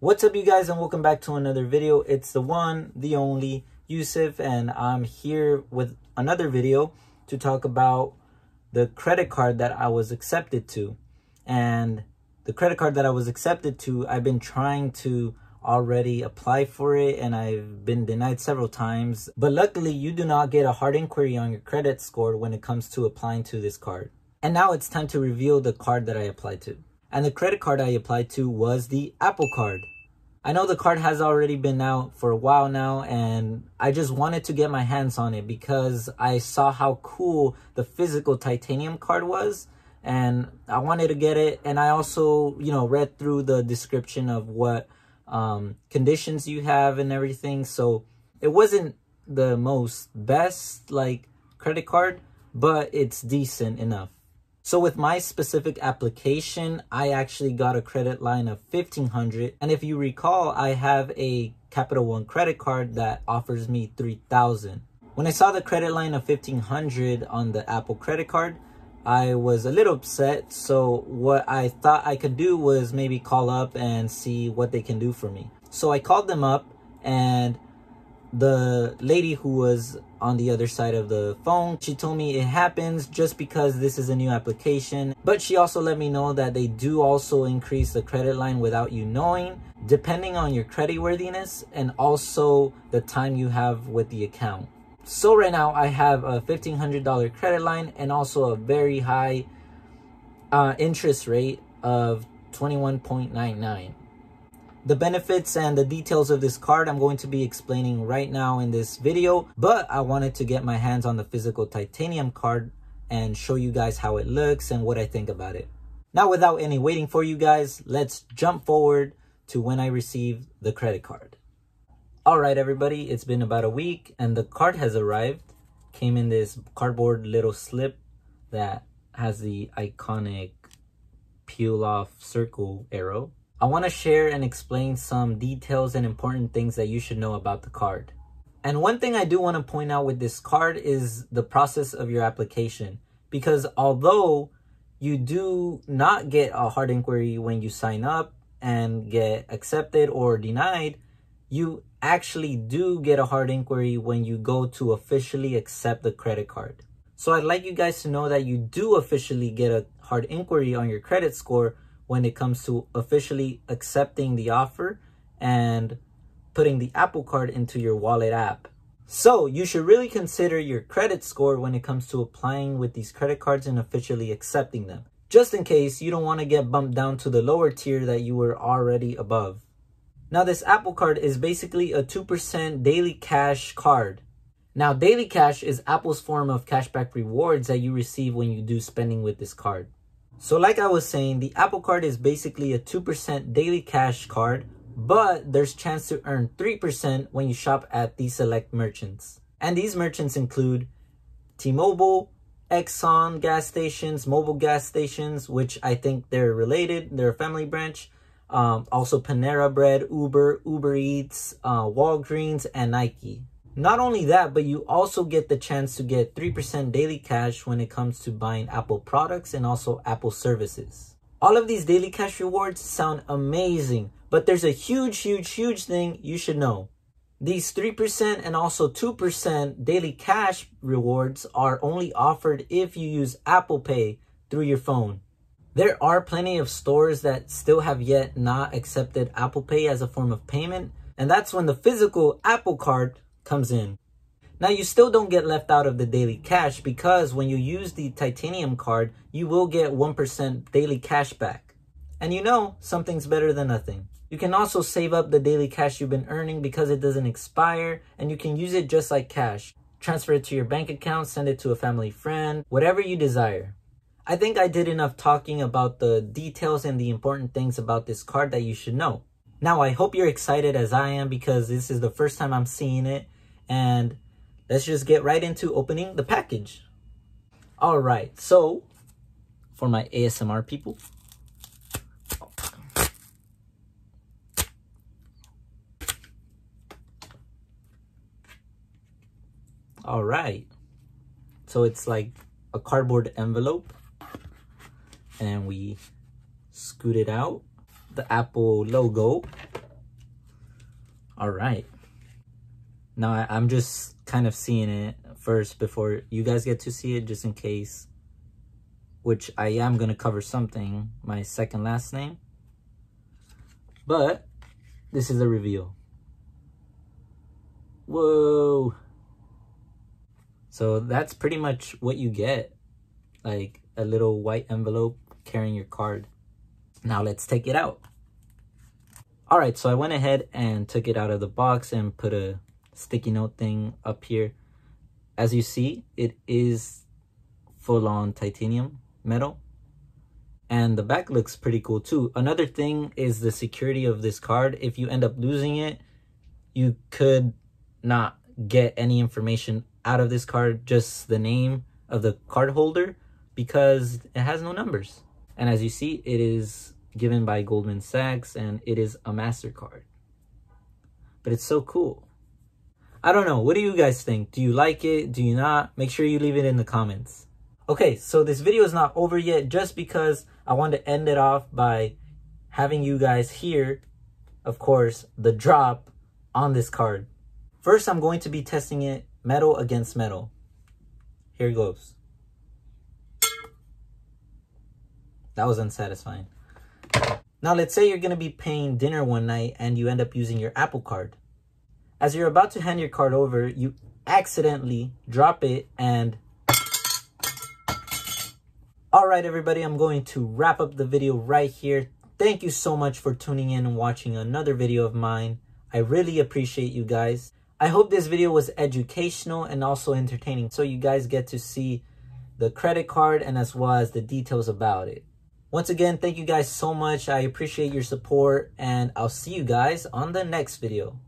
What's up you guys and welcome back to another video. It's the one, the only, Yusuf and I'm here with another video to talk about the credit card that I was accepted to. And the credit card that I was accepted to, I've been trying to already apply for it and I've been denied several times. But luckily you do not get a hard inquiry on your credit score when it comes to applying to this card. And now it's time to reveal the card that I applied to. And the credit card I applied to was the Apple Card. I know the card has already been out for a while now and I just wanted to get my hands on it because I saw how cool the physical titanium card was and I wanted to get it and I also, you know, read through the description of what um, conditions you have and everything. So it wasn't the most best like credit card, but it's decent enough. So with my specific application, I actually got a credit line of 1500 And if you recall, I have a Capital One credit card that offers me 3000 When I saw the credit line of 1500 on the Apple credit card, I was a little upset. So what I thought I could do was maybe call up and see what they can do for me. So I called them up and the lady who was on the other side of the phone she told me it happens just because this is a new application. But she also let me know that they do also increase the credit line without you knowing depending on your credit worthiness and also the time you have with the account. So right now i have a $1500 credit line and also a very high uh, interest rate of 21.99 the benefits and the details of this card I'm going to be explaining right now in this video, but I wanted to get my hands on the physical titanium card and show you guys how it looks and what I think about it. Now without any waiting for you guys, let's jump forward to when I received the credit card. Alright everybody, it's been about a week and the card has arrived. Came in this cardboard little slip that has the iconic peel off circle arrow I want to share and explain some details and important things that you should know about the card. And one thing I do want to point out with this card is the process of your application. Because although you do not get a hard inquiry when you sign up and get accepted or denied, you actually do get a hard inquiry when you go to officially accept the credit card. So I'd like you guys to know that you do officially get a hard inquiry on your credit score when it comes to officially accepting the offer and putting the Apple Card into your wallet app. So you should really consider your credit score when it comes to applying with these credit cards and officially accepting them. Just in case you don't want to get bumped down to the lower tier that you were already above. Now this Apple Card is basically a 2% daily cash card. Now daily cash is Apple's form of cashback rewards that you receive when you do spending with this card. So like I was saying, the Apple Card is basically a 2% daily cash card, but there's chance to earn 3% when you shop at these select merchants. And these merchants include T-Mobile, Exxon gas stations, Mobil gas stations, which I think they're related, they're a family branch. Um, also Panera Bread, Uber, Uber Eats, uh, Walgreens, and Nike. Not only that, but you also get the chance to get 3% daily cash when it comes to buying Apple products and also Apple services. All of these daily cash rewards sound amazing, but there's a huge, huge, huge thing you should know. These 3% and also 2% daily cash rewards are only offered if you use Apple Pay through your phone. There are plenty of stores that still have yet not accepted Apple Pay as a form of payment, and that's when the physical Apple Card comes in. Now you still don't get left out of the daily cash because when you use the titanium card, you will get 1% daily cash back. And you know, something's better than nothing. You can also save up the daily cash you've been earning because it doesn't expire and you can use it just like cash. Transfer it to your bank account, send it to a family friend, whatever you desire. I think I did enough talking about the details and the important things about this card that you should know. Now, I hope you're excited as I am because this is the first time I'm seeing it and let's just get right into opening the package. All right, so for my ASMR people, all right, so it's like a cardboard envelope. And we scoot it out, the Apple logo. All right. Now I, I'm just kind of seeing it first before you guys get to see it, just in case. Which I am going to cover something, my second last name. But this is the reveal. Whoa. So that's pretty much what you get. Like a little white envelope carrying your card. Now let's take it out. All right, so I went ahead and took it out of the box and put a sticky note thing up here. As you see, it is full-on titanium metal. And the back looks pretty cool too. Another thing is the security of this card. If you end up losing it, you could not get any information out of this card, just the name of the card holder because it has no numbers. And as you see, it is given by Goldman Sachs and it is a MasterCard. But it's so cool. I don't know. What do you guys think? Do you like it? Do you not? Make sure you leave it in the comments. Okay, so this video is not over yet just because I want to end it off by having you guys hear, of course, the drop on this card. First, I'm going to be testing it metal against metal. Here it goes. That was unsatisfying. Now, let's say you're going to be paying dinner one night and you end up using your Apple card. As you're about to hand your card over, you accidentally drop it and... Alright everybody, I'm going to wrap up the video right here. Thank you so much for tuning in and watching another video of mine. I really appreciate you guys. I hope this video was educational and also entertaining so you guys get to see the credit card and as well as the details about it. Once again, thank you guys so much. I appreciate your support and I'll see you guys on the next video.